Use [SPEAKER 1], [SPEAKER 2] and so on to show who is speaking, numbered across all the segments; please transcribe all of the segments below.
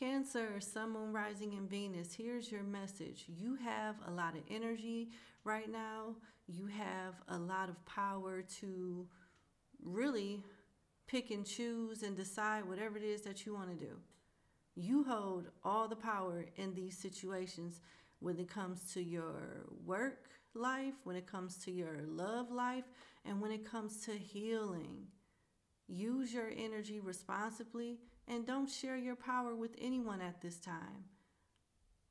[SPEAKER 1] Cancer, Sun, Moon, Rising, and Venus, here's your message. You have a lot of energy right now. You have a lot of power to really pick and choose and decide whatever it is that you want to do. You hold all the power in these situations when it comes to your work life, when it comes to your love life, and when it comes to healing. Use your energy responsibly and don't share your power with anyone at this time.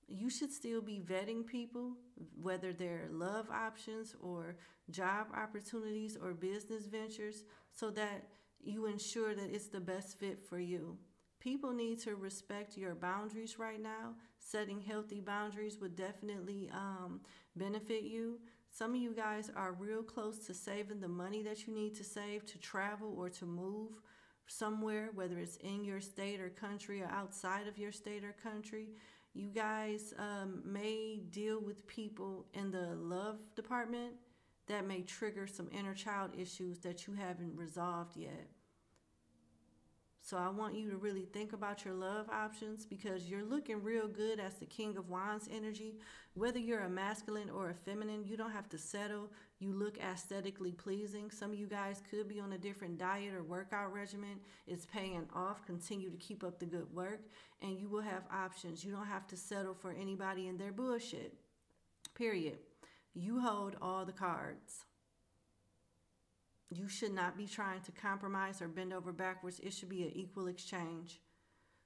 [SPEAKER 1] You should still be vetting people, whether they're love options or job opportunities or business ventures, so that you ensure that it's the best fit for you. People need to respect your boundaries right now. Setting healthy boundaries would definitely um, benefit you. Some of you guys are real close to saving the money that you need to save to travel or to move somewhere, whether it's in your state or country or outside of your state or country. You guys um, may deal with people in the love department that may trigger some inner child issues that you haven't resolved yet. So I want you to really think about your love options because you're looking real good as the King of Wands energy. Whether you're a masculine or a feminine, you don't have to settle. You look aesthetically pleasing. Some of you guys could be on a different diet or workout regimen. It's paying off. Continue to keep up the good work and you will have options. You don't have to settle for anybody and their bullshit. Period. You hold all the cards. You should not be trying to compromise or bend over backwards. It should be an equal exchange.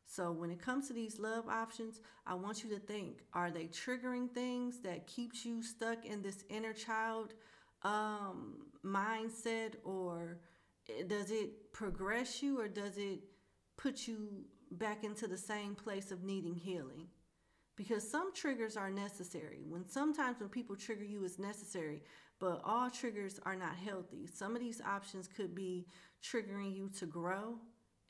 [SPEAKER 1] So when it comes to these love options, I want you to think, are they triggering things that keeps you stuck in this inner child um, mindset or does it progress you or does it put you back into the same place of needing healing? Because some triggers are necessary. When sometimes when people trigger you, it's necessary but all triggers are not healthy. Some of these options could be triggering you to grow,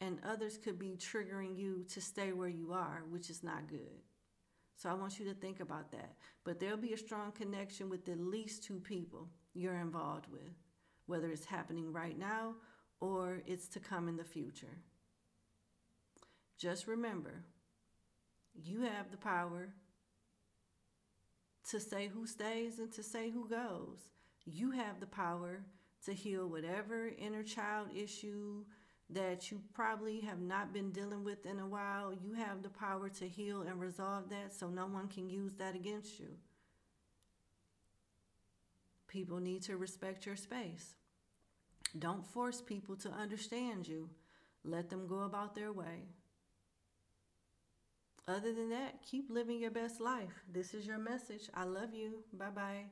[SPEAKER 1] and others could be triggering you to stay where you are, which is not good. So I want you to think about that. But there'll be a strong connection with at least two people you're involved with, whether it's happening right now or it's to come in the future. Just remember, you have the power to say who stays and to say who goes. You have the power to heal whatever inner child issue that you probably have not been dealing with in a while. You have the power to heal and resolve that so no one can use that against you. People need to respect your space. Don't force people to understand you. Let them go about their way. Other than that, keep living your best life. This is your message. I love you. Bye bye.